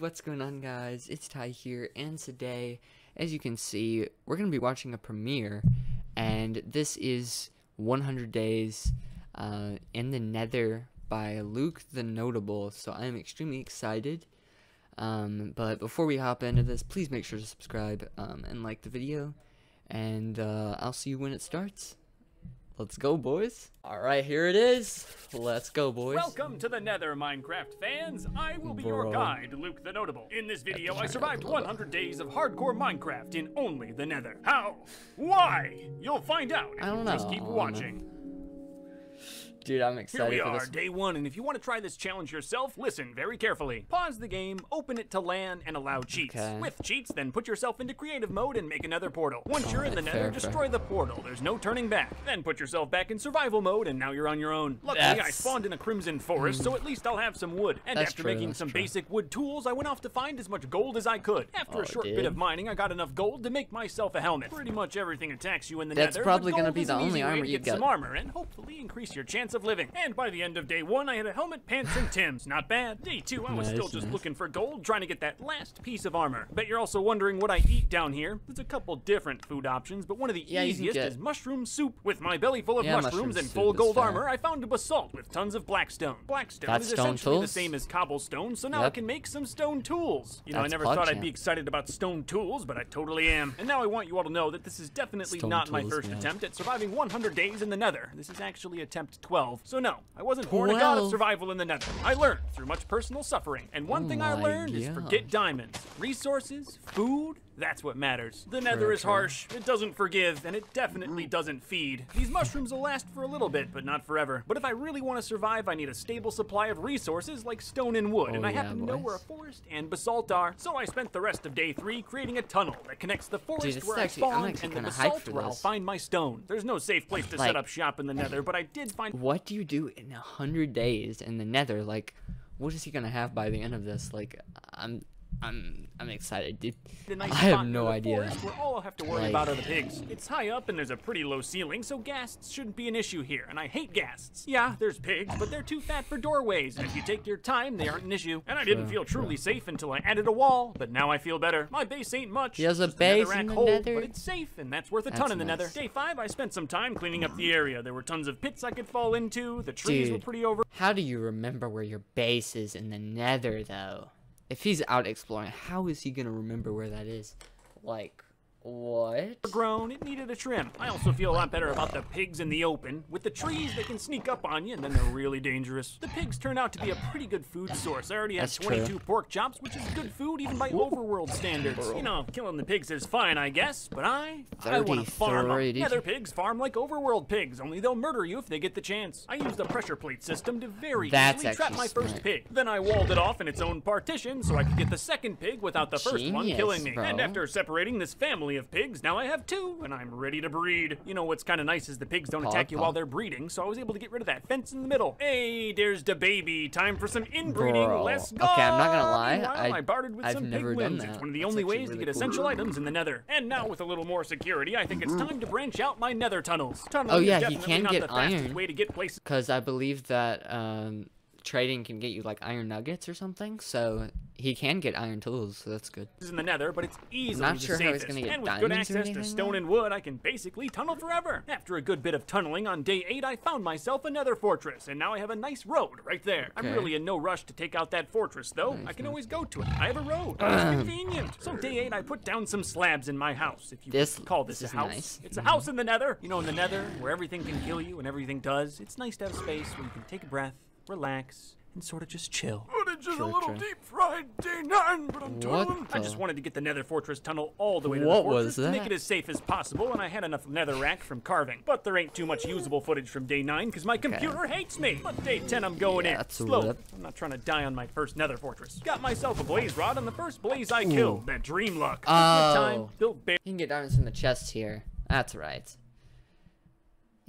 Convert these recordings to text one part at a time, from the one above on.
what's going on guys? It's Ty here, and today, as you can see, we're going to be watching a premiere, and this is 100 Days uh, in the Nether by Luke the Notable, so I am extremely excited. Um, but before we hop into this, please make sure to subscribe um, and like the video, and uh, I'll see you when it starts. Let's go, boys. All right, here it is. Let's go, boys. Welcome to the Nether, Minecraft fans. I will be your guide, Luke the Notable. In this video, I survived 100 days of hardcore Minecraft in only the Nether. How? Why? You'll find out I don't just know. keep watching. Dude, I'm excited Here we are, day one, and if you want to try this challenge yourself, listen very carefully. Pause the game, open it to LAN, and allow cheats. Okay. With cheats, then put yourself into creative mode and make another portal. Once you're in the nether, destroy the portal. There's no turning back. Then put yourself back in survival mode, and now you're on your own. Luckily, I spawned in a crimson forest, so at least I'll have some wood. And That's after true, making that's some true. basic wood tools, I went off to find as much gold as I could. After Oh, a short bit of mining, I got enough gold to make myself a helmet. Pretty much everything attacks you in the That's nether. but probably gonna be the only armor you get some armor and hopefully increase your chance of living. And by the end of day one, I had a helmet, pants, and Tim's. Not bad. Day two, I was Nice, still just nice. looking for gold, trying to get that last piece of armor. Bet you're also wondering what I eat down here. There's a couple different food options, but one of the Yeah, easiest get- is mushroom soup. With my belly full of Yeah, mushrooms mushroom and full gold fair. armor, I found a basalt with tons of blackstone. Blackstone That's is stone essentially the same as cobblestone, so now I can make some stone tools. You know, I never Pod thought I'd be excited about stone tools, but I totally am. And now I want you all to know that this is definitely Stone not my first man. attempt at surviving 100 days in the nether. This is actually attempt 12. So no, I wasn't born a god of survival in the nether. I learned through much personal suffering. And one Oh thing I oh my learned is forget diamonds. Resources, food, that's what matters. The nether True, is true. harsh, it doesn't forgive, and it definitely mm. doesn't feed. These mushrooms will last for a little bit, but not forever. But if I really want to survive, I need a stable supply of resources like stone and wood, and Oh, I yeah, happen to know where a forest and basalt are. So I spent the rest of day three creating a tunnel that connects the forest is where I actually- I'm spawned and the basalt where I'll find my stone. There's no safe place to Like- set up shop in the nether, but I did find What do you do in a hundred days in the Nether? Like, what is he gonna have by the end of this? Like, I'm, I'm, I'm excited, dude. nice I have no idea. Where all I'll have to worry Like- about are the pigs. It's high up and there's a pretty low ceiling, so ghasts shouldn't be an issue here. And I hate ghasts. Yeah, there's pigs, but they're too fat for doorways. And if you take your time, they aren't an issue. And I didn't feel truly safe until I added a wall, but now I feel better. My base ain't much. He has a just base in the hole, nether? but it's safe, and that's worth a That's ton in the nice. nether. Day five, I spent some time cleaning up the area. There were tons of pits I could fall into. The trees were pretty over. How do you remember where your base is in the Nether, though? If he's out exploring, how is he gonna remember where that is? Like, what? grown, it needed a trim. I also feel a lot better about the pigs in the open. With the trees, they can sneak up on you, and then they're really dangerous. The pigs turn out to be a pretty good food source. I already have That's true. 22 pork chops, which is good food even by overworld standards. You know, killing the pigs is fine, I guess, but I, I want to farm 'em. 33. Nether pigs farm like overworld pigs, only they'll murder you if they get the chance. I used a pressure plate system to very That's easily trap my first pig. Then I walled it off in its own partition so I could get the second pig without the first one killing me. And after separating this family of pigs, now I have two, and I'm ready to breed. You know what's kind of nice is the pigs don't attack you while they're breeding, so I was able to get rid of that fence in the middle. Hey, there's the baby. Time for some inbreeding. Bro. Let's go. Okay, I'm not gonna lie, Meanwhile, I- I bartered with I've some never pig done that. It's one of the That's only ways to get cool. essential items in the nether. And now with a little more security, I think it's time to branch out my nether tunnels. Tunneling Oh, yeah, he definitely can get iron. way to get places. Because I believe that um, trading can get you like iron nuggets or something. So he can get iron tools. So that's good. in the nether, but it's easily Not sure how he's gonna get and with good access to stone and wood, I can basically tunnel forever. After a good bit of tunneling on day 8, I found myself a nether fortress, and now I have a nice road right there. I'm really in no rush to take out that fortress, though. I can always go to it. I have a road. It's convenient. So day 8, I put down some slabs in my house, if you This- call this, this a house. nice. It's a house in the nether. You know, in the nether, where everything can kill you and everything does, it's nice to have space where you can take a breath, relax, and sort of just chill. Footage is a little deep fried day 9, but I'm What tunneling. I just wanted to get the nether fortress tunnel all the way to What the fortress was to make it as safe as possible, and I had enough nether rack from carving. But there ain't too much usable footage from day 9 because my computer hates me. But day 10 I'm going Yeah, in. that's a rip. I'm not trying to die on my first nether fortress. Got myself a blaze rod and the first blaze I killed. That dream luck. Took my time, Oh. built You can get diamonds from the chest here. That's right.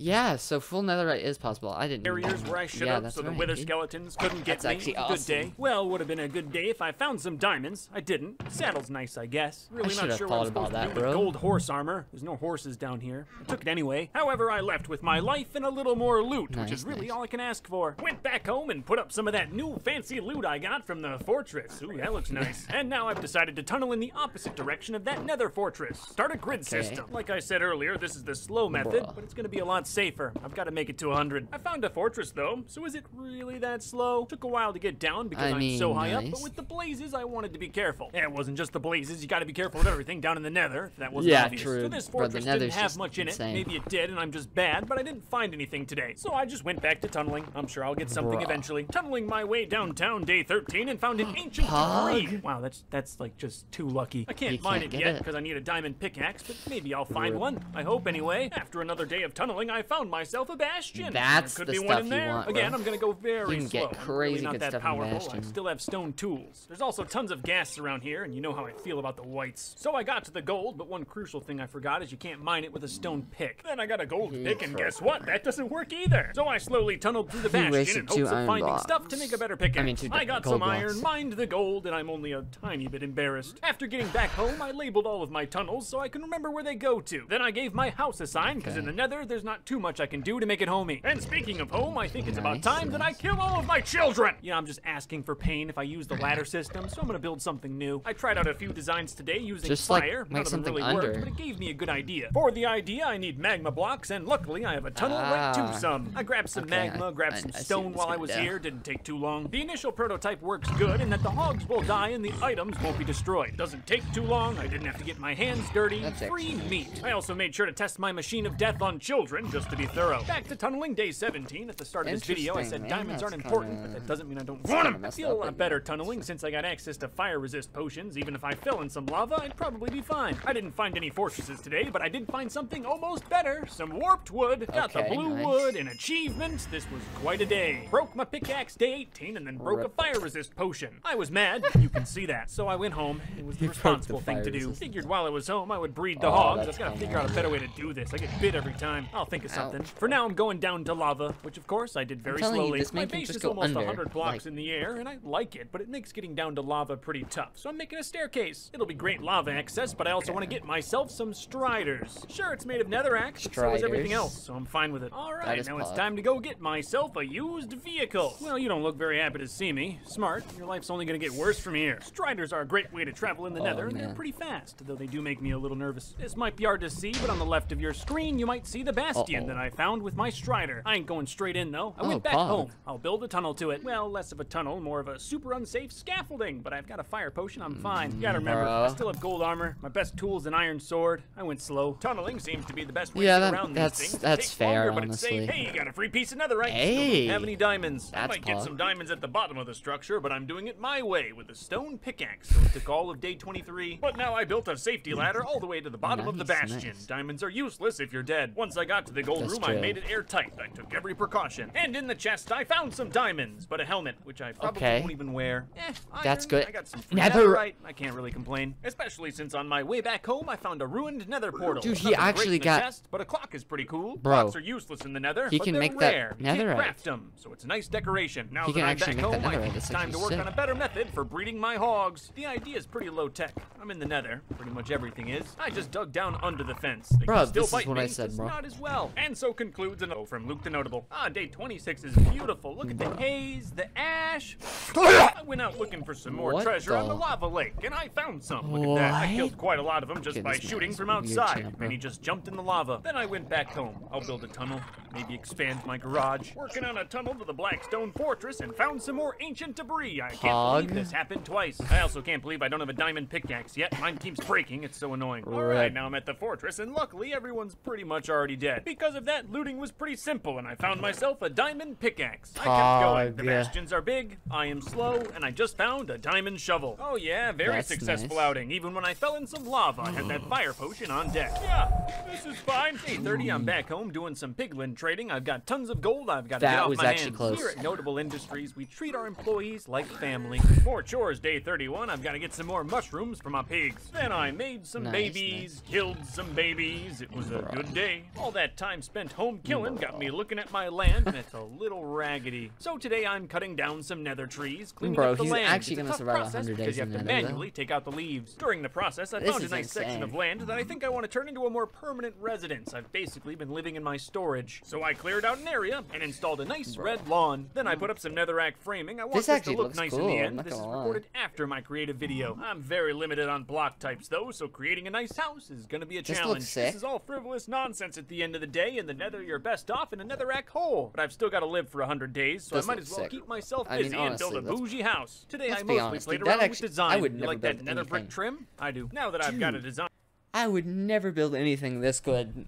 Yeah, so full netherite is possible. I didn't. Know. where I should yeah, have, so the right, wither dude. skeletons couldn't get That's me. actually Good awesome. day. Well, would have been a good day if I found some diamonds. I didn't. Saddle's nice, I guess. Really should not sure what I'm about supposed that, to do bro. with gold horse armor. There's no horses down here. I took it anyway. However, I left with my life and a little more loot, which is really nice. all I can ask for. Went back home and put up some of that new fancy loot I got from the fortress. Ooh, that looks nice. and now I've decided to tunnel in the opposite direction of that nether fortress. Start a grid Okay. system. Like I said earlier, this is the slow method, Bruh. but it's gonna be a lot safer. I've got to make it to 100. I found a fortress though, so is it really that slow? Took a while to get down because I I'm so high up, but with the blazes, I wanted to be careful. Yeah, it wasn't just the blazes. You got to be careful with everything down in the Nether. That wasn't Yeah, obvious. true. So this Bro, fortress didn't have much in insane. it. Maybe it did, and I'm just bad, but I didn't find anything today. So I just went back to tunneling. I'm sure I'll get something Bruh. eventually. Tunneling my way downtown day 13 and found an ancient debris. Wow, that's that's like just too lucky. I can't You mine can't it yet because I need a diamond pickaxe, but maybe I'll find Rip. one. I hope anyway. After another day of tunneling, I found myself a bastion. That's there could the be one stuff in you there. want. Again, I'm gonna go very You can get slow. Really crazy not good that stuff in powerful. I still have stone tools. There's also tons of gas around here, and you know how I feel about the whites. So I got to the gold, but one crucial thing I forgot is you can't mine it with a stone pick. Then I got a gold He pick, and guess what? That doesn't work either. So I slowly tunneled through the bastion in hopes of finding blocks. stuff to make a better pickaxe. I mean, I got some iron, blocks. mined the gold, and I'm only a tiny bit embarrassed. After getting back home, I labeled all of my tunnels so I can remember where they go to. Then I gave my house a sign, because in the nether, there's not too much I can do to make it homey. And speaking of home, I think it's about Nice, time that I kill all of my children. Yeah, I'm just asking for pain if I use the ladder system, so I'm gonna build something new. I tried out a few designs today using Just, like, fire. make None of them really under. worked, but it gave me a good idea. For the idea, I need magma blocks, and luckily I have a tunnel right Ah. to some. I grabbed some Okay, magma, grabbed I- some I stone what while I was gonna do. here. Didn't take too long. The initial prototype works good in that the hogs will die and the items won't be destroyed. Doesn't take too long. I didn't have to get my hands dirty. That's Free excellent. meat. I also made sure to test my machine of death on children just to be thorough. Back to tunneling day 17. At the start of this video, I said diamonds aren't important, kinda- but that doesn't mean I don't want them. I feel a lot better tunneling since I got access to fire resist potions. Even if I fell in some lava, I'd probably be fine. I didn't find any fortresses today, but I did find something almost better. Some warped wood. Got the blue nice. wood and achievements. This was quite a day. Broke my pickaxe day 18 and then broke a fire resist potion. I was mad. You can see that. So I went home. It was the You broke the responsible thing to do. resist. Figured while I was home, I would breed the Oh, hogs. I've got to figure out a better way to do this. I get bit every time. I'll think of something. Ouch. For now, I'm going down to lava, which of course I did very you, slowly. this my base is almost under, 100 blocks like- in the air, and I like it, but it makes getting down to lava pretty tough. So I'm making a staircase. It'll be great lava access, but I also want to get myself some striders. Sure, it's made of netherrack, but so is everything else, so I'm fine with it. All right, now it's time to go get myself a used vehicle. Well, you don't look very happy to see me. Smart. Your life's only gonna get worse from here. Striders are a great way to travel in the Oh, nether, and they're pretty fast, though they do make me a little nervous. This might be hard to see, but on the left of your screen, you might see the bastion Uh-oh. that I found with my strider. I ain't going straight in, though. I Oh, went back pog. home. I'll build a tunnel to it. Well, less of a tunnel, more of a super unsafe scaffolding, but I've got a fire potion, I'm fine. You gotta remember, I uh-huh. still have gold armor. My best tools an iron sword. I went slow. Tunneling seems to be the best way Yeah, to get that- around that's- these things. That's takes fair, longer, but it's safe. Hey, you got a free piece of netherite. Hey. have any diamonds. I That's might get some diamonds at the bottom of the structure, but I'm doing it my way with a stone pickaxe. So it took all of day 23. But now I built a safety ladder all the way to the bottom of the bastion. nice. Diamonds are useless if you're dead. Once I got to the gold That's room, I made it airtight. I took every precaution. And in the chest, I found some diamonds, but a helmet, which I probably Okay. won't even wear. Eh, That's good. I got some Nether- netherite. I can't really complain. Especially since on my way back home, I found a ruined nether portal. Dude, he actually got- chest, but a clock is pretty cool. Bro. Clocks are useless in the nether, He can make that rare. You can't netherite. craft them, so it's a nice decoration. Now He that can I'm back make that home, I think it's time to work sick. on a better method for breeding my hogs. The idea is pretty low tech. I'm in the nether. Pretty much everything is. I just dug down under the fence. They Bro, still this is what me, I said, bro. Not as well. And so concludes an O from Luke the Notable. Ah, day 26 is beautiful. Look at the haze, the ash. I went out looking for some more What treasure on the- the lava lake, and I found some. Look at that. I killed quite a lot of them just by shooting from this is a weird outside. and he just jumped in the lava. Then I went back home. I'll build a tunnel, maybe expand my garage. Working on a tunnel to the Blackstone Fortress and found some more ancient debris. I can't Pog. believe this happened twice. I also can't believe I don't have a diamond pickaxe yet. Mine keeps breaking. It's so annoying. All right, now I'm at the fortress, and luckily everyone's pretty much already dead. Because of that, looting was pretty simple, and I found myself a diamond pickaxe. I kept ah, going. The Pog. bastions are big, I am slow, and I just found a diamond shovel. Oh yeah, very That's successful nice. outing. Even when I fell in some lava, I had that hmm. fire potion on deck. Yeah, this is fine. Day 30, I'm back home doing some piglin trading. I've got tons of gold. I've got to get off was my actually hands. close. Here at Notable Industries, we treat our employees like family. More chores. Day 31, I've got to get some more mushrooms for my pigs. Then I made some Nice, babies, killed some babies. It was a good day. All that time. Time spent home killing got me looking at my land, and it's a little raggedy. So today I'm cutting down some nether trees, cleaning Bro, up the he's land. actually a gonna survive process 100 because days you have to the nether, though. manually take out the leaves. During the process, I This found a nice section of land that I think I want to turn into a more permanent residence. I've basically been living in my storage. So I cleared out an area and installed a nice red lawn. Then I put up some netherrack framing. I want This this, actually to look nice cool, in the end. This is gonna lie. recorded after my creative video. I'm very limited on block types though, so creating a nice house is gonna be a This looks challenge. sick. This is all frivolous nonsense at the end of the day. In the nether, you're best off in a netherrack hole. But I've still got to live for 100 days, so I might as well sick. keep myself I mean, busy and build a bougie house. Today I mostly honest, played dude, around that with design. I would you never like that nether brick trim? I do. Now that I've got a design. I would never build anything this good.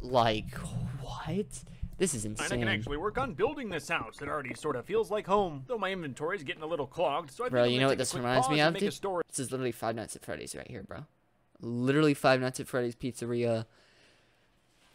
Like, what? This is insane. And I can actually work on building this house. It already sort of feels like home, though my inventory's getting a little clogged. So I think Bro, you know what this reminds me and of, dude? This is literally Five Nights at Freddy's right here, bro. Literally Five Nights at Freddy's Pizzeria.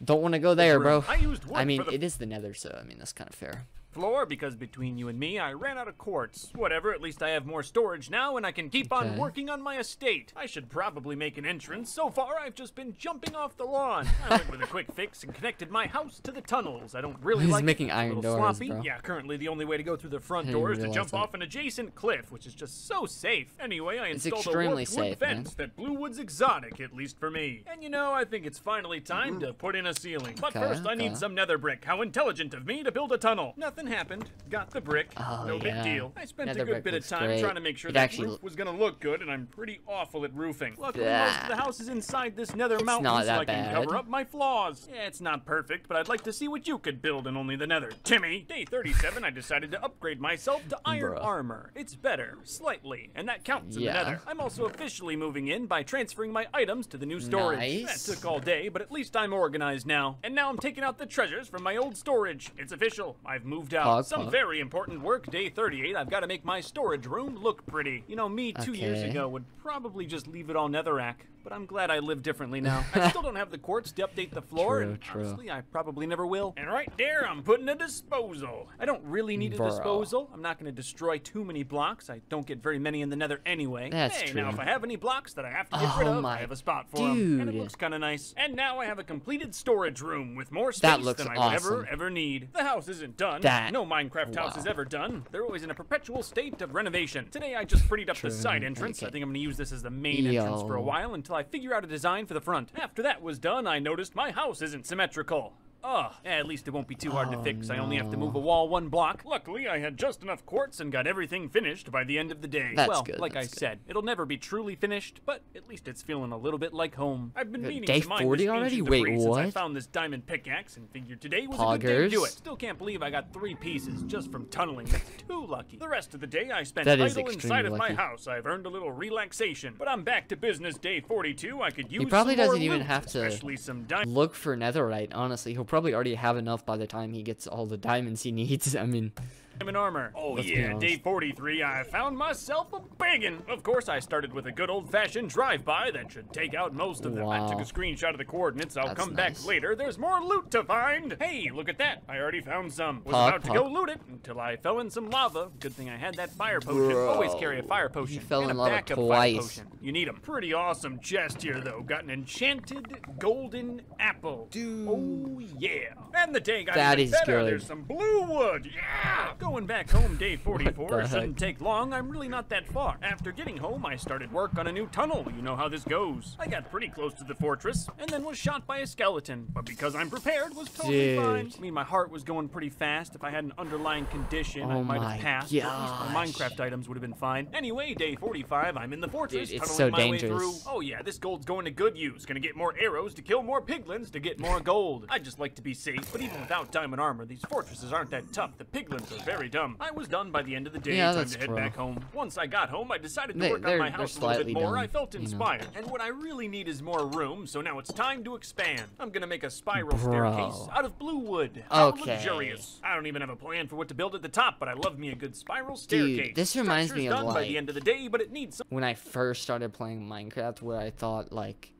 Don't want to go there, bro. I I mean, it is the Nether, so I mean that's kind of fair. Floor because between you and me, I ran out of quartz. Whatever, at least I have more storage now and I can keep on working on my estate. I should probably make an entrance. So far, I've just been jumping off the lawn. I went with a quick fix and connected my house to the tunnels. I don't really He's like making it. Iron doors, sloppy. bro. Yeah, currently the only way to go through the front door is to jump that. off an adjacent cliff, which is just so safe. Anyway, I It's installed a warped wood safe, man. fence that Bluewood's exotic, at least for me. And you know, I think it's finally time to put in a ceiling. But Okay, first, I need some nether brick. How intelligent of me to build a tunnel. Nothing happened. Got the brick. Oh, no yeah. big deal. I spent Nether a good bit of time great. trying to make sure It that actually roof was gonna look good, and I'm pretty awful at roofing. Luckily, most of the house is inside this nether mountain, not so I can cover up my flaws. Yeah, it's not perfect, but I'd like to see what you could build in only the nether. Timmy, day 37, I decided to upgrade myself to iron Bruh. armor. It's better, slightly, and that counts in Yeah. the nether. I'm also officially moving in by transferring my items to the new storage. Nice. That took all day, but at least I'm organized now. And now I'm taking out the treasures from my old storage. It's official. I've moved out. Pog, Some pog. very important work. Day 38, I've got to make my storage room look pretty. You know, me two years ago would probably just leave it all netherrack. But I'm glad I live differently now. I still don't have the quartz to update the floor, True, and true. honestly, I probably never will. And right there, I'm putting a disposal. I don't really need a disposal. I'm not going to destroy too many blocks. I don't get very many in the nether anyway. That's hey, true. now if I have any blocks that I have to get Oh rid of, my I have a spot for them. And it looks kind of nice. And now I have a completed storage room with more space looks than I would ever, ever need. The house isn't done. That- No Minecraft house is ever done. They're always in a perpetual state of renovation. Today I just prettied up the side entrance. I think I'm going to use this as the main entrance for a while until I figure out a design for the front. After that was done, I noticed my house isn't symmetrical. Ugh, eh, at least it won't be too hard to Oh, fix. I only have to move a wall one block. Luckily, I had just enough quartz and got everything finished by the end of the day. That's well, good, like I good. said, it'll never be truly finished, but at least it's feeling a little bit like home. I've been meaning Day to mine 40 this already? Wait, since I found this diamond pickaxe and figured today was a good day to do it. Still can't believe I got three pieces just from tunneling. That's too lucky. The rest of the day I spent That idle inside of my house. I've earned a little relaxation, but I'm back to business day 42. I could use probably some more doesn't even loot, have to especially some diamonds. Look for netherite, honestly. He'll probably already have enough by the time he gets all the diamonds he needs. I mean, diamond armor. Oh Let's yeah, day 43, I found myself a bangin'. Of course, I started with a good old-fashioned drive-by that should take out most of them. I took a screenshot of the coordinates. I'll That's come nice. back later. There's more loot to find. Hey, look at that. I already found some. Was Pog, about to go loot it until I fell in some lava. Good thing I had that fire potion. Always carry a fire Bro, potion. you fell and in a lava backup twice. Fire potion. You need them. Pretty awesome chest here, though. Got an enchanted golden apple. Dude. Oh yeah. And the day got That even is better. good. There's some blue wood. Yeah. Going back home day 44 the shouldn't take long. I'm really not that far. After getting home, I started work on a new tunnel. You know how this goes. I got pretty close to the fortress and then was shot by a skeleton. But because I'm prepared, was totally Dude. fine. I mean, my heart was going pretty fast. If I had an underlying condition, I Oh might have passed. At least my. Minecraft items would have been fine. Anyway, day 45, I'm in the fortress, Dude, it's tunneling so my way dangerous. through. Oh yeah, this gold's going to good use. Gonna get more arrows to kill more piglins to get more gold. I just like to be safe, but even without diamond armor, these fortresses aren't that tough. The piglins are very dumb. I was done by the end of the day. Yeah, Time to head back home. Once I got home, I decided to They- work on my house a little bit more. dumb, I felt you know. inspired. And what I really need is more room, so now it's time to expand. I'm gonna make a spiral Bro. staircase out of blue wood. How Okay. luxurious. I don't even have a plan for what to build at the top, but I love me a good spiral staircase. Dude, this reminds me Structure's of, done by the end of the day, but it needs some when I first started playing Minecraft, where I thought like,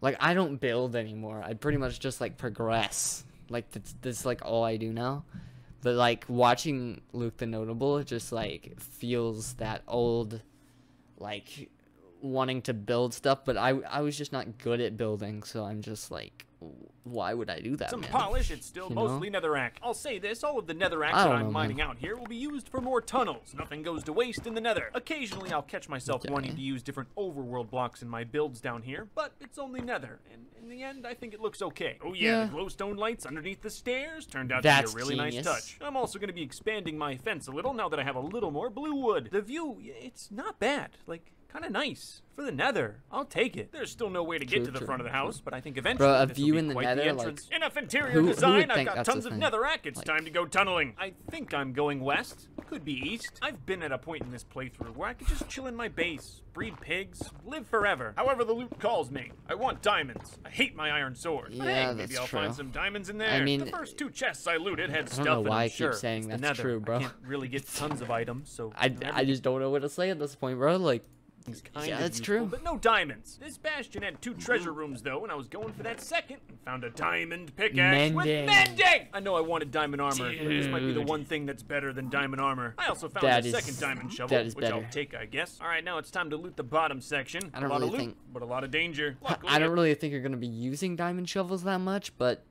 like I don't build anymore. I pretty much just like progress. Like that's, that's like all I do now. But like watching Luke the Notable, just like feels that old, like wanting to build stuff. But I I was just not good at building, so I'm just like why would I do that, some man? polish, it's still You know? mostly netherrack. I'll say this, all of the netherrack that I'm know, mining man. out here will be used for more tunnels. Nothing goes to waste in the nether. Occasionally I'll catch myself Okay. wanting to use different overworld blocks in my builds down here, but it's only nether, and in the end I think it looks okay. Oh yeah, Yeah. the glowstone lights underneath the stairs turned out That's to be a really genius. nice touch. I'm also going to be expanding my fence a little now that I have a little more blue wood. The view, it's not bad. Like, kind of nice. For the nether, I'll take it. There's still no way to get True, to the true. front of the house, but I think eventually Bro, a this will view be in the quite nether, like, entrance. Enough interior who- who design. I've got tons of thing? netherrack. It's Like- time to go tunneling. I think I'm going west. Could be east. I've been at a point in this playthrough where I could just chill in my base, breed pigs, live forever. However, the loot calls me. I want diamonds. I hate my iron sword. Yeah, hey, maybe that's I'll find true. some diamonds in there. mean, the first two chests I looted had don't stuff know in why them, I keep sure. saying It's that's nether. true, bro. I can't really get tons of items, so I, I just don't know what to say at this point, bro. Like, Everything's kind Yeah, of that's useful, true. But no diamonds. This bastion had two treasure rooms though, and I was going for that second and found a diamond pickaxe with Mending. mending. I know I wanted diamond armor, but this might be the one thing that's better than diamond armor. I also found That a is- second diamond shovel, that is which I'll take, I guess. All right, now it's time to loot the bottom section. I don't a lot really of loot, think- but a lot of danger. Luckily, I don't really think you're gonna be using diamond shovels that much, but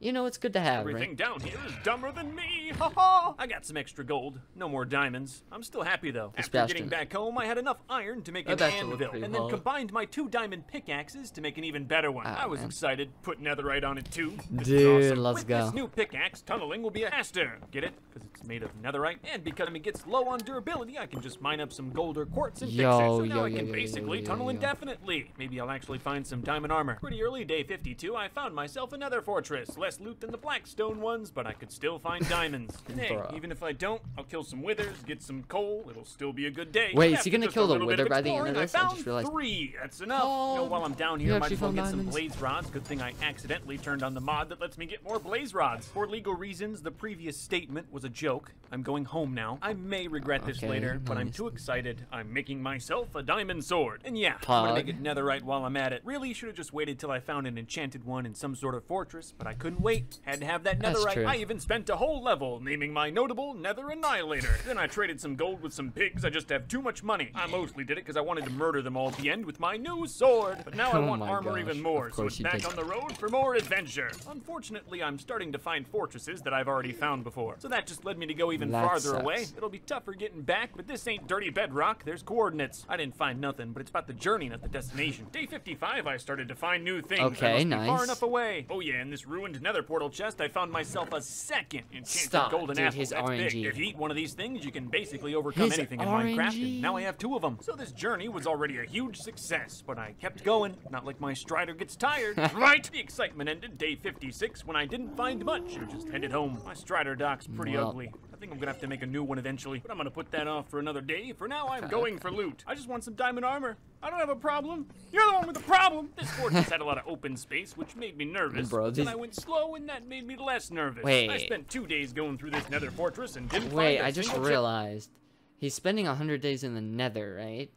you know, it's good to have, Everything right? down here is dumber than me. Ha ha! I got some extra gold. No more diamonds. I'm still happy though. This After getting back home, I had enough iron to make an anvil, and then combined my two diamond pickaxes to make an even better one. Ah, I was man. excited. Put netherite on it too. This Dude, awesome. let's With go. this new pickaxe, tunneling will be a faster. Get it? Because it's made of netherite, and because it gets low on durability, I can just mine up some gold or quartz and fix it. Yo, So now yo, I can yo, yo, basically yo, tunnel yo. indefinitely. Maybe I'll actually find some diamond armor. Pretty early, day 52, I found myself another fortress. Less loot than the Blackstone ones, but I could still find diamonds. Hey, Bruh. even if I don't, I'll kill some withers, get some coal. It'll still be a good day. Wait, is he gonna kill the wither by the end of this? I I just found realized- three. That's enough. You know, while I'm down here, might as well found get some blaze rods. Good thing I accidentally turned on the mod that lets me get more blaze rods. For legal reasons, the previous statement was a joke. I'm going home now. I may regret this Okay, later, but I'm too excited. I'm making myself a diamond sword. And yeah, I'm gonna make Pog. it netherite while I'm at it. Really should have just waited till I found an enchanted one in some sort of fortress, but I couldn't wait. Had to have that That's netherite. true. I even spent a whole level naming my notable Nether Annihilator. then I traded some gold with some pigs. I just have too much money. I mostly did it because I wanted to murder them all at the end with my new sword. But now I Oh want armor gosh, even more, so it's back did. on the road for more adventure. Unfortunately, I'm starting to find fortresses that I've already found before. So that just led me to go even That farther sucks. away. It'll be tougher getting back, but this ain't dirty bedrock. There's coordinates. I didn't find nothing, but it's about the journey, not the destination. Day 55, I started to find new things. I Okay, be Far enough away. Oh yeah, in this ruined nether portal chest, I found myself a second enchanted Stop, golden dude, apple. his That's big. If you eat one of these things, you can basically overcome His anything in Minecraft. And now I have two of them. So this journey was already a huge success, but I kept going. Not like my strider gets tired. right? The excitement ended day 56 when I didn't find much and just headed home. My strider dock's pretty Well. ugly. I think I'm gonna have to make a new one eventually, but I'm gonna put that off for another day. For now, I'm going for loot. I just want some diamond armor. I don't have a problem. You're the one with the problem. This fortress had a lot of open space, which made me nervous. Bro, but then I went slow, and that made me less nervous. I Wait. spent two days going through this nether fortress and didn't Wait, find a I just realized he's spending hundred days in the Nether, right?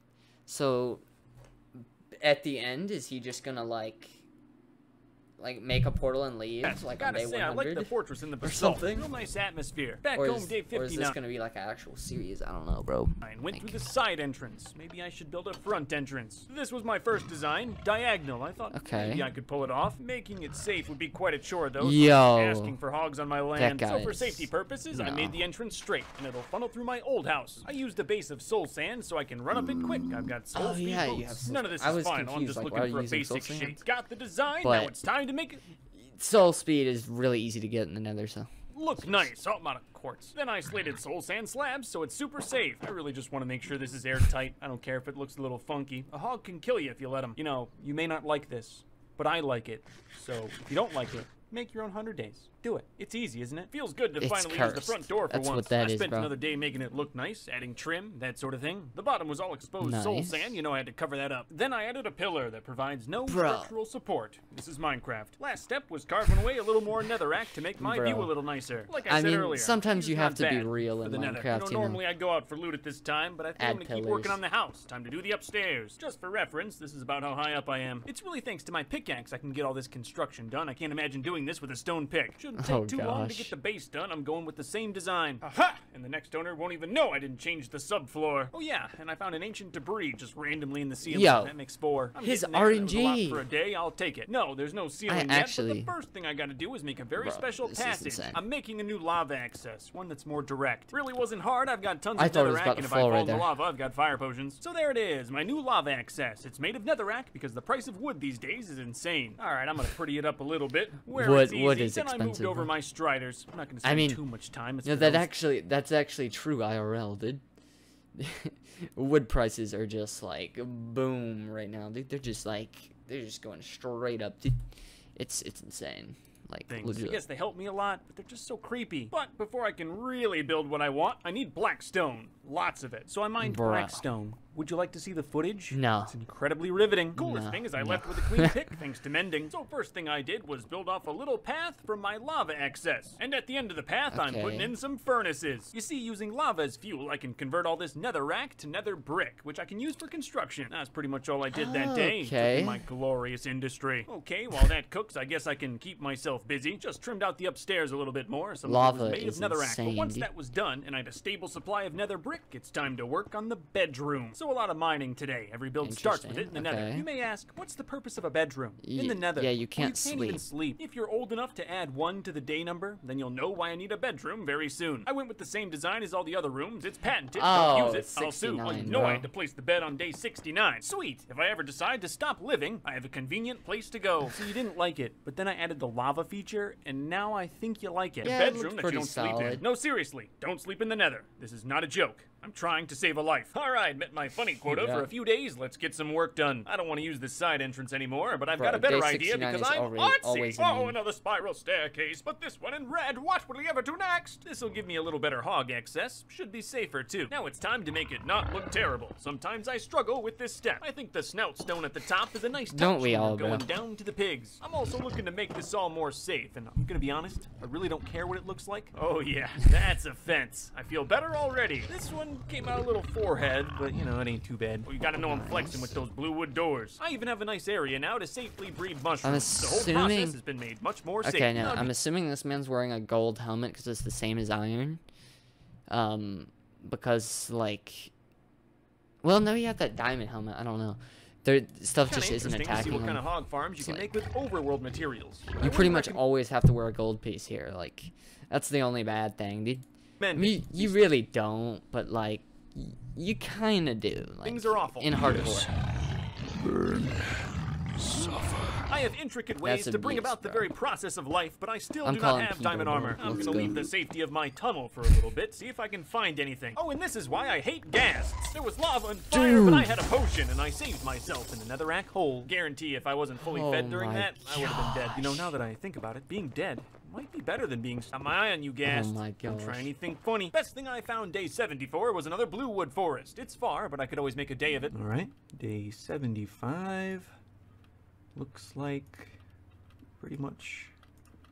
So at the end, is he just gonna like, like make a portal and leave, Yes, like on gotta day say, one I like the hundred? fortress in the basalt. something? Real nice atmosphere. Back Or home, is, day or is this gonna be like an actual series? I don't know, bro. I went through the side entrance. Maybe I should build a front entrance. This was my first design, diagonal. I thought Okay. maybe I could pull it off. Making it safe would be quite a chore, though. so Yo. Asking for hogs on my land. So for safety purposes, I made the entrance straight, and it'll funnel through my old house. I used a base of soul sand so I can run up it quick. I've got soul Oh, speed yeah, you have soul- None of this I is was final. I'm just like, looking for a basic sand? shape. Got the design. But- now it's time to make it Soul speed is really easy to get in the Nether, so look nice. Oh, I'm out of quartz. Then I slated soul sand slabs, so it's super safe. I really just want to make sure this is airtight. I don't care if it looks a little funky. A hog can kill you if you let him. You know, you may not like this, but I like it. So if you don't like it, make your own 100 days. Do it. It's easy, isn't it? Feels good to It's finally use the front door for That's what once. that I is, spent bro. another day making it look nice, adding trim, that sort of thing. The bottom was all exposed soul sand. You know I had to cover that up. Then I added a pillar that provides no Bro. structural support. This is Minecraft. Last step was carving away a little more netherrack to make my view a little nicer. Like I, I said mean, earlier, sometimes you have to be bad real for in the nether. Minecraft, You know, normally I'd go out for loot at this time, but I think I'm gonna keep working on the house. Time to do the upstairs. Just for reference, this is about how high up I am. It's really thanks to my pickaxe I can get all this construction done. I can't imagine doing doing this with a stone pick. Shouldn't take Oh, too long to get the base done. I'm going with the same design. Aha! And the next owner won't even know I didn't change the subfloor. Oh yeah, and I found an ancient debris just randomly in the ceiling. Yo, that makes four. I'm his getting there. That was a lot RNG. For a day, I'll take it. No, there's no ceiling yet, actually- but the first thing I gotta do is make a very Bro, special this passage. I'm making a new lava access, one that's more direct. Really wasn't hard. I've got tons I of thought it was netherrack, about and to if I fall fall right in the lava, I've got fire potions. So there it is, my new lava access. It's made of netherrack because the price of wood these days is insane. All right, I'm gonna pretty it up a little bit. Where Wood- it's easy, wood is then I moved expensive, over my striders. I'm not gonna I mean, too much time. It's No, that actually that's actually true IRL, dude. Wood prices are just like boom right now, dude. They're just like they're just going straight up, dude. It's it's insane. Like things. legit. I guess they help me a lot, but they're just so creepy. But before I can really build what I want, I need black stone. Lots of it. So I mined Bruh. black stone. Would you like to see the footage? No. It's incredibly riveting. Coolest No, thing is I no. left with a clean pick thanks to mending. So first thing I did was build off a little path from my lava excess. And at the end of the path, I'm putting in some furnaces. You see, using lava as fuel, I can convert all this nether rack to nether brick, which I can use for construction. That's pretty much all I did that day. Okay. my glorious industry. Okay, while that cooks, I guess I can keep myself busy. Just trimmed out the upstairs a little bit more. Some Lava was made is of netherrack. But once that was done, and I had a stable supply of nether brick, it's time to work on the bedroom. So a lot of mining today. Every build starts with it in the Interesting, nether. You may ask, what's the purpose of a bedroom? in the nether. yeah, you can't you can't even sleep. If you're old enough to add one to the day number, then you'll know why I need a bedroom very soon. I went with the same design as all the other rooms. It's patented. Oh, Don't use it. I'll sue. 69, you know I had to place the bed on day 69. Sweet. If I ever decide to stop living, I have a convenient place to go. So you didn't like it, but then I added the lava feature, and now I think you like it. Yeah, a bedroom looks that you don't sleep in. No, seriously, don't sleep in the nether. This is not a joke. I'm trying to save a life. All right, met my funny quota Yeah. for a few days. Let's get some work done. I don't want to use this side entrance anymore, but I've Bro, got a better idea because I'm already- artsy. oh, another spiral staircase, but this one in red. What will he ever do next? This will give me a little better hog access. Should be safer too. Now it's time to make it not look terrible. Sometimes I struggle with this step. I think the snout stone at the top is a nice touch. Don't we all, bro? going down to the pigs. I'm also looking to make this all more safe, and I'm gonna be honest, I really don't care what it looks like. Oh yeah, that's a fence. I feel better already. This one came out a little forehead, but you know, it ain't too bad. Well, you gotta know I'm flexing with those blue wood doors. I even have a nice area now to safely breed mushrooms. the whole assuming- process has been made much more safe. Okay, now Now, I'm assuming this man's wearing a gold helmet because it's the same as iron. Um, because like, well, no, he had that diamond helmet. I don't know. There, stuff just isn't interesting to see attacking what him. kind of hog farms you It's can like- make with overworld materials. You pretty much always have to wear a gold piece here. Like, that's the only bad thing, dude. I mean, you really don't, but like, you kind of do. Like, Things are awful. in hardcore. I have intricate ways That's to bring abuse, about the very process of life, but I still I'm do not have diamond bro. armor. I'm Let's gonna go. leave the safety of my tunnel for a little bit, see if I can find anything. Oh, and this is why I hate ghasts. There was lava and fire, but I had a potion, and I saved myself in the netherrack hole. Guarantee if I wasn't fully Oh fed during my that, I would have been dead. You know, now that I think about it, being dead might be better than being. Got my eye on you, ghast. Oh my Don't try anything funny. Best thing I found day 74 was another blue wood forest. It's far, but I could always make a day of it. All right, day 75. Looks like pretty much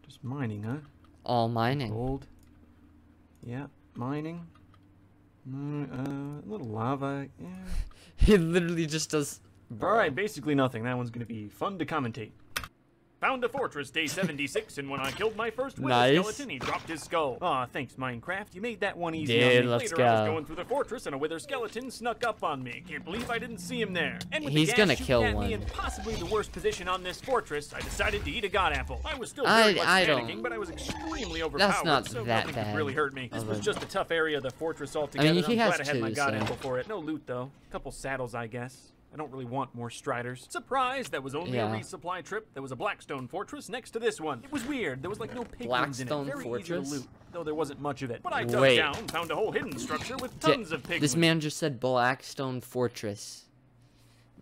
just mining, huh? All mining. Gold. Yeah, mining. Mm, uh, a little lava. Yeah. He literally just does. All right, basically nothing. That one's gonna be fun to commentate. Found a fortress day 76, and when I killed my first wither Nice. skeleton, he dropped his skull. Aw, thanks, Minecraft. You made that one easy Dude, on me. let's Later, I was going through the fortress, and a wither skeleton snuck up on me. Can't believe I didn't see him there. And with He's the ghast gonna kill at one. me in possibly the worst position on this fortress, I decided to eat a god apple. I was still I- very much I panicking, don't- but I was extremely overpowered, not so that nothing bad really hurt me. This was just a tough area of the fortress altogether. he I'm has glad I had my god so- apple for it. No loot though. A couple saddles, I guess. I don't really want more striders. Surprise! That was only Yeah. a resupply trip. There was a Blackstone fortress next to this one. It was weird. There was like no piglins in it. Blackstone Very fortress? easy to loot, though there wasn't much of it. But I dug Wait. down, found a whole hidden structure with Di- tons of piglins. This man just said Blackstone Fortress.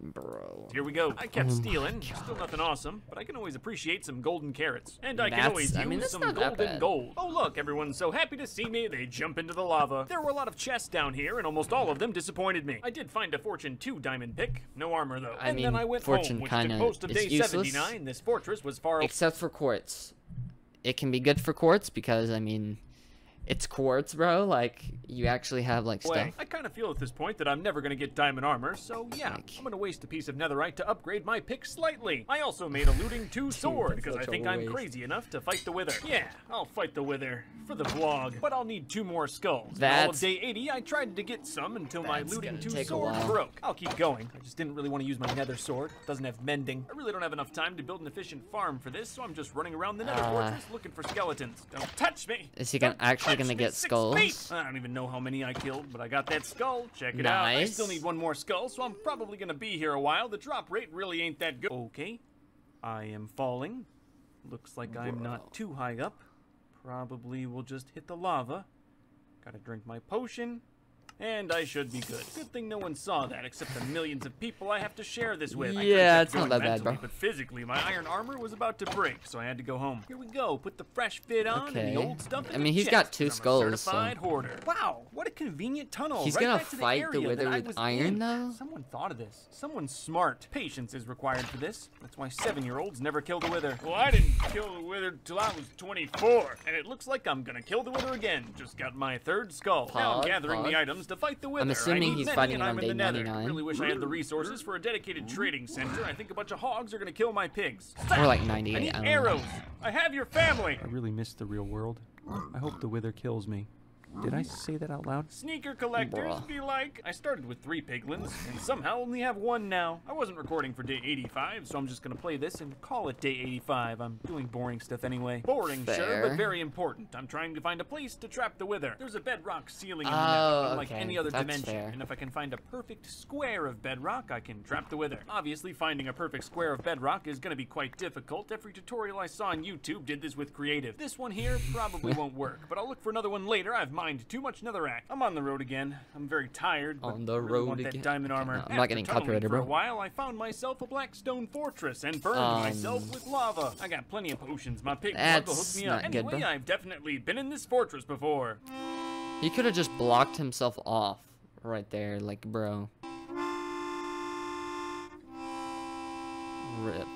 Bro. Here we go. I kept Oh stealing. Still nothing awesome, but I can always appreciate some golden carrots. And I can That's- always I use mean, that's some golden gold. Oh, look, everyone's so happy to see me, they jump into the lava. There were a lot of chests down here, and almost all of them disappointed me. I did find a Fortune 2 diamond pick. No armor, though. I and then I went Fortune home, which kinda took most of is day useless. 79. This fortress was far Except for quartz. It can be good for quartz because, I mean, it's quartz, bro. Like you actually have like Way. stuff. I kind of feel at this point that I'm never gonna get diamond armor, so yeah, Like- I'm gonna waste a piece of netherite to upgrade my pick slightly. I also made a looting two sword because I think I'm waste. crazy enough to fight the wither. Yeah, I'll fight the wither for the vlog, but I'll need two more skulls. In all of That's- day 80, I tried to get some until my looting two sword broke. I'll keep going. I just didn't really want to use my nether sword. It doesn't have mending. I really don't have enough time to build an efficient farm for this, so I'm just running around the nether Uh, fortress looking for skeletons. Don't touch me! Is he gonna actually touch gonna get skulls? I don't even know how many I killed, but I got that skull. Check it out. I still need one more skull, so I'm probably gonna be here a while. The drop rate really ain't that good. Okay. I am falling. Looks like I'm not too high up. Probably will just hit the lava. Gotta drink my potion. And I should be good. Good thing no one saw that except the millions of people I have to share this with. Yeah, it's not that bad, bro. But physically, my iron armor was about to break, so I had to go home. Here we go. Put the fresh fit on and Okay. the old stuff in I the mean, he's chest, got two 'cause I'm a skulls, so-. Wow, what a convenient tunnel. He's right gonna fight the area wither with iron, in. though? Someone thought of this. Someone smart. Patience is required for this. That's why seven-year-olds never kill the wither. Well, I didn't kill the wither till I was 24, and it looks like I'm gonna kill the wither again. Just got my third skull. now I'm gathering pog. the items to fight the wither. I assuming he's fighting and I'm on in the day nether. 99. Really wish I had the resources for a dedicated trading center. I think a bunch of hogs are gonna kill my pigs. Or like I 98. need I don't know. arrows. I have your family. I really miss the real world. I hope the wither kills me. Did I say that out loud? Sneaker collectors Bruh. be like, I started with three piglins and somehow only have one now. I wasn't recording for day 85, so I'm just gonna play this and call it day 85. I'm doing boring stuff anyway. Boring, sure, but very important. I'm trying to find a place to trap the wither. There's a bedrock ceiling in the Oh, unlike okay, any other that's dimension. fair. And if I can find a perfect square of bedrock, I can trap the wither. Obviously, finding a perfect square of bedrock is going to be quite difficult. Every tutorial I saw on YouTube did this with creative. This one here probably won't work, but I'll look for another one later. I've mined too much netherrack. I'm on the road again. I'm very tired. On the really road want again. That diamond armor. no, I'm not getting copyrighted, for a bro. while, I found myself a black stone fortress and burned Um, myself with lava. I got plenty of potions. My pig blood will hook me up. not good, Anyway, bro. I've definitely been in this fortress before. He could have just blocked himself off right there, like, bro. Rip.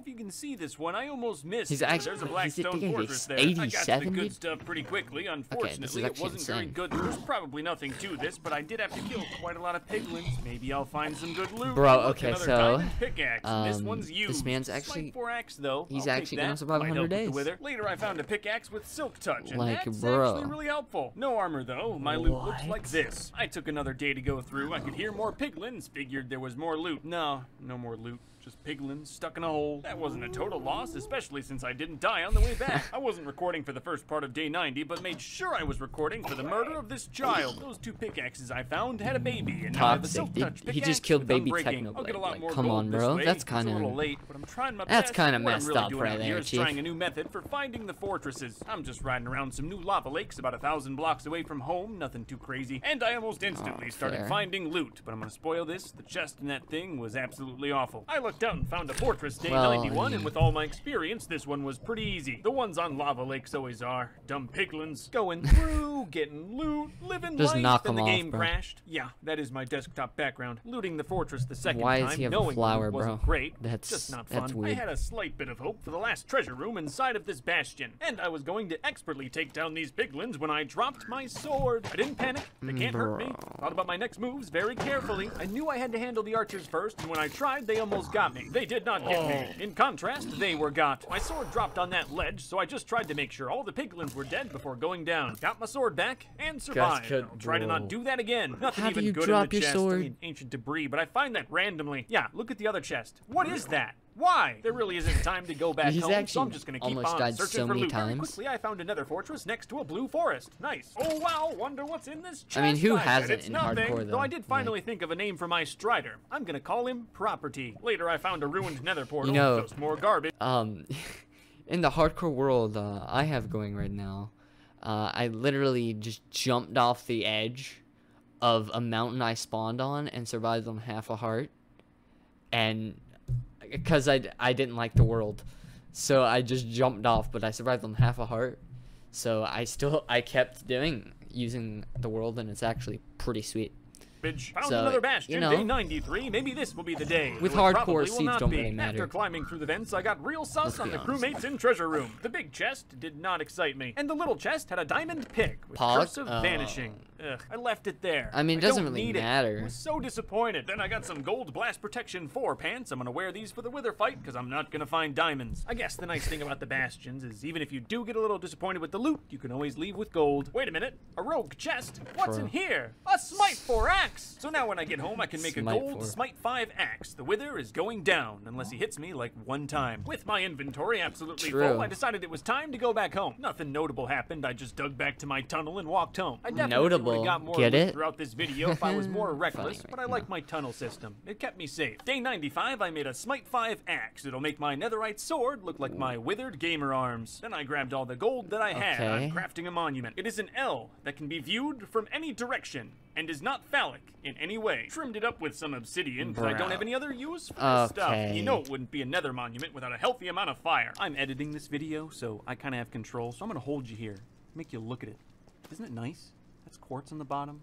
I don't know if you can see this one. I almost missed. He's actually- there's a black stone fortress there. 87, I got the good stuff pretty quickly. Unfortunately, it wasn't very insane. good. There's probably nothing to this, but I did have to kill quite a lot of piglins. Maybe I'll find some good loot. Bro, okay, so, pickaxe. this one's one's this man's actually- four axe though. he's I'll actually gonna survive Might 100 help with the days. Later, I found a pickaxe with silk touch, and Like, that's bro. actually really helpful. No armor though. My loot looks like What? this. I took another day to go through. I could hear more piglins. Figured there was more loot. No, no more loot. Just piglins stuck in a hole. That wasn't a total loss, especially since I didn't die on the way back. I wasn't recording for the first part of day 90, but made sure I was recording for the murder of this child. Those two pickaxes I found had a baby, and now I have a Toxic. silk He- just pickaxe killed baby unbreaking. I'll get a Technoblade. lot Like, more come on, bro. That's kinda- little late, but I'm trying my That's What I'm messed really up doing right there, here is Chief. trying a new method for finding the fortresses. I'm just riding around some new lava lakes about a thousand blocks away from home. Nothing too crazy. And I almost instantly Oh, started finding loot. But I'm gonna spoil this. The chest in that thing was absolutely awful. I looked out and found a fortress day Well, 91, and with all my experience, this one was pretty easy. The ones on lava lakes always are. Dumb piglins going through, getting loot, living Just life, knock and the off, game bro. crashed. Yeah, that is my desktop background. Looting the fortress the second Why time, does he have knowing flower, wasn't bro? great. That's- just not fun. that's I had a slight bit of hope for the last treasure room inside of this bastion, and I was going to expertly take down these piglins when I dropped my sword. I didn't panic. They can't hurt me. Mm, Thought about my next moves very carefully. I knew I had to handle the archers first, and when I tried, they almost got me. They did not get me. Oh. In contrast, they were got. My sword dropped on that ledge, so I just tried to make sure all the piglins were dead before going down. Got my sword back and survived. I'll try to not do that again. Nothing How even you good drop in the your chest. I sword? mean, ancient debris, but I find that randomly. Yeah, look at the other chest. What is that? Why? There really isn't time to go back He's home, so I'm just gonna keep almost on died searching so for many loot. Very times. quickly, I found another fortress next to a blue forest. Nice. Oh wow, wonder what's in this chest. I mean, who hasn't it's in nothing. hardcore, Though though? I did finally think of a name for my strider. I'm gonna call him Property. Later, I found a ruined nether portal. know- just more garbage. um in the hardcore world uh, I have going right now, uh, I literally just jumped off the edge of a mountain I spawned on and survived on half a heart, and because I, I didn't like the world, so I just jumped off, but I survived on half a heart, so I still I kept doing using the world and it's actually pretty sweet. bitch. Found So, another bastion, you know. day 93. Maybe this will be the day. With hardcore, seeds don't be. really matter. After climbing through the vents, I got real sus Let's on the honest. crewmates in treasure room. The big chest did not excite me. And the little chest had a diamond pick with Pog? curse of Oh. vanishing. Ugh, I left it there. I mean, it I doesn't really need it. matter. I was so disappointed. Then I got some gold blast protection 4 pants. I'm gonna wear these for the wither fight because I'm not gonna find diamonds. I guess the nice thing about the bastions is even if you do get a little disappointed with the loot, you can always leave with gold. Wait a minute, a rogue chest? What's True. in here? A smite 4 axe! So now when I get home, I can make Smite a gold 4. smite 5 axe. The wither is going down unless he hits me like one time. With my inventory absolutely True. full, I decided it was time to go back home. Nothing notable happened. I just dug back to my tunnel and walked home. I definitely Notable. Would've got more Get it? throughout this video if I was more reckless, but I like my tunnel system. It kept me safe. Day 95, I made a Smite 5 axe. It'll make my netherite sword look like my withered gamer arms. Then I grabbed all the gold that I had Okay. on crafting a monument. It is an L that can be viewed from any direction and is not phallic in any way. Trimmed it up with some obsidian because I don't have any other use for this stuff. You know it wouldn't be a nether monument without a healthy amount of fire. I'm editing this video, so I kind of have control, so I'm going to hold you here. Make you look at it. Isn't it nice? That's quartz on the bottom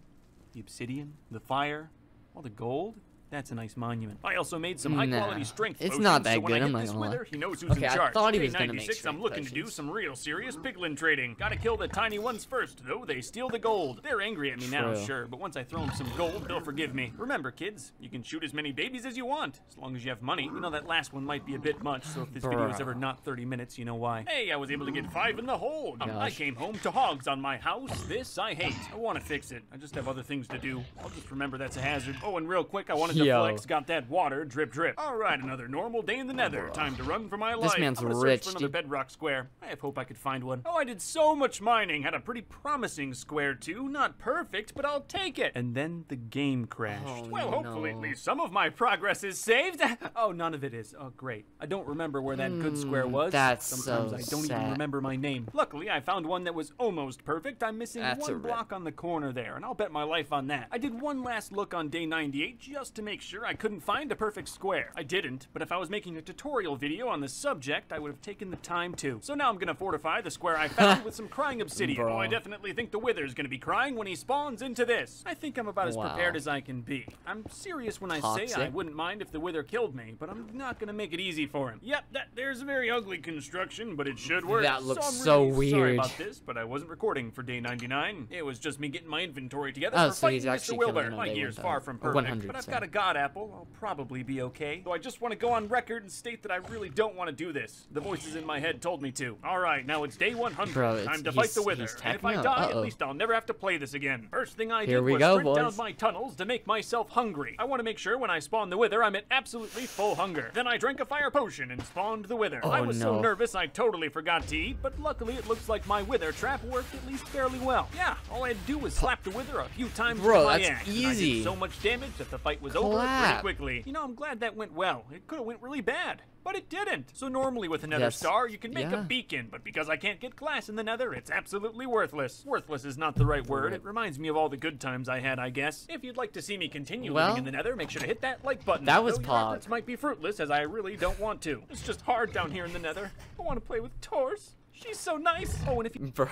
the obsidian, the fire, all the gold. That's a nice monument. I also made some high quality Nah, strength it's potions, not that when I good, I'm hit not this gonna lie. wither, he knows who's Okay, in I charge. thought he was gonna make 96, I'm strength looking to do some real serious piglin trading. Gotta kill the tiny ones first, though. They steal the gold. They're angry at me now, sure, but once I throw them some gold, they'll forgive me. Remember, kids, you can shoot as many babies as you want, as long as you have money. You know that last one might be a bit much, so if this video is ever not 30 minutes, you know why. Hey, I was able to get five in the hold. Um, I came home to hogs on my house. This I hate. I want to fix it. I just have other things to do. I'll just remember that's a hazard. Oh, and real quick, I wanted to Yo. flex. Got that water, drip, drip. All right, another normal day in the nether. Time to run for my life. This man's I'm gonna rich, search for another bedrock square. I have hope I could find one. Oh, I did so much mining. Had a pretty promising square too. Not perfect, but I'll take it. And then the game crashed. Oh, well, hopefully at least some of my progress is saved. oh, none of it is. Oh, great. I don't remember where that good square was. Hmm, that's Sometimes so I don't even remember my name. Luckily, I found one that was almost perfect. I'm missing That's one block on the corner there, and I'll bet my life on that. I did one last look on day 98 just to make sure I couldn't find a perfect square. I didn't, but if I was making a tutorial video on the subject, I would have taken the time to. So now I'm gonna fortify the square I found with some crying obsidian. Bro. Oh, I definitely think the wither's gonna be crying when he spawns into this. I think I'm about as Wow. prepared as I can be. I'm serious when I say I wouldn't mind if the wither killed me, but I'm not gonna make it easy for him. Yep, that there's a very ugly construction, but it should work. That looks so really Sorry weird. about this, but I wasn't recording for day 99. It was just me getting my inventory together Oh, for so he's fighting actually Mr. Wilbur. My 1000. far from perfect, 100, but I've got a god apple. I'll probably be okay. Though I just want to go on record and state that I really don't want to do this. The voices in my head told me to. All right, now it's day 100. Bro, Time to fight the wither. And if I die, at least I'll never have to play this again. First thing I Here did we was go, sprint down my tunnels to make myself hungry. I want to make sure when I spawn the wither, I'm at absolutely full hunger. Then I drank a fire potion and spawned the wither. Oh, I was so nervous I totally forgot to eat, but luckily it looks like my wither trap worked at least fairly well. Yeah, all I had to do was slap the wither a few times Bro, with my that's axe, and I did easy. so much damage that the fight was over pretty quickly. You know, I'm glad that went well. It could have went really bad. But it didn't. So normally with a nether Yes. star, you can make Yeah. a beacon, but because I can't get glass in the nether, it's absolutely worthless. Worthless is not the right word. It reminds me of all the good times I had, I guess. If you'd like to see me continue Well, living in the nether, make sure to hit that like button. that was Pog. efforts might be fruitless, as I really don't want to. It's just hard down here in the nether. I want to play with Tors. She's so nice. Oh, and if you Bro.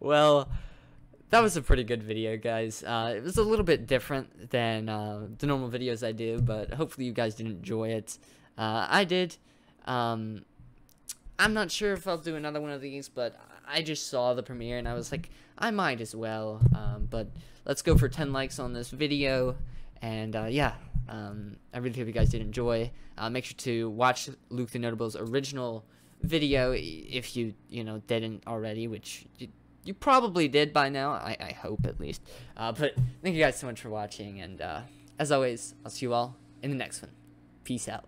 well, that was a pretty good video, guys. Uh, it was a little bit different than uh, the normal videos I do, but hopefully you guys did enjoy it. Uh, I did. Um, I'm not sure if I'll do another one of these, but I just saw the premiere and I was like, I might as well. Um, but let's go for 10 likes on this video. And uh, yeah, um, I really hope you guys did enjoy. Uh, make sure to watch Luke the Notable's original video if you you know didn't already, which you, you probably did by now. I, I hope at least. Uh, but thank you guys so much for watching, and uh, as always, I'll see you all in the next one. Peace out.